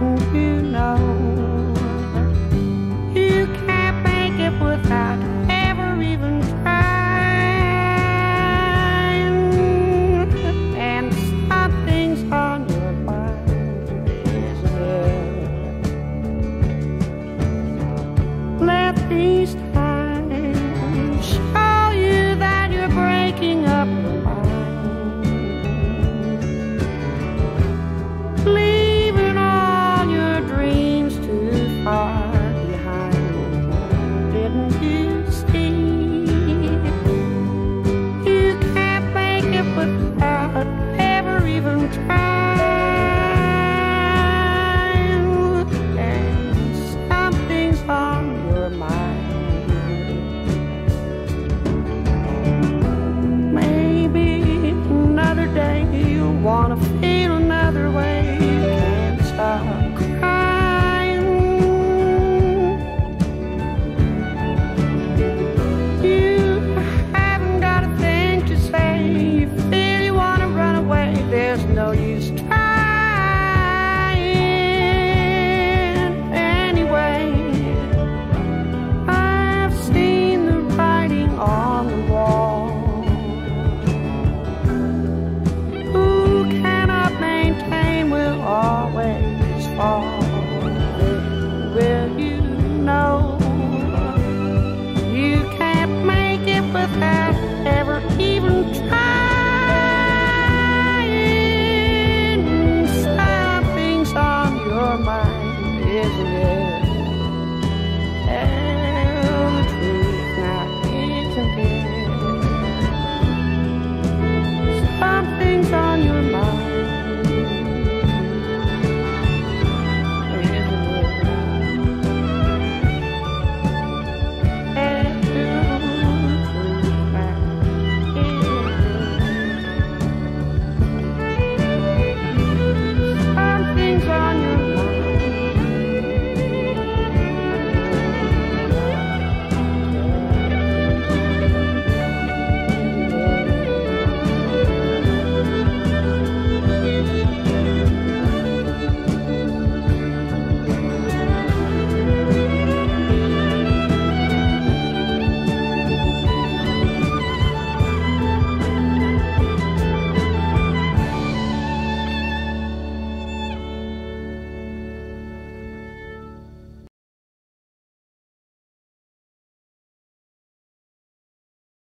wouldn't you know? You can't make it without ever even trying. And something's on your mind, is it? Let these FM.